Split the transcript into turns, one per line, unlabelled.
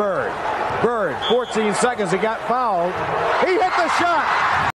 Bird. Bird, 14 seconds, he got fouled. He hit the shot.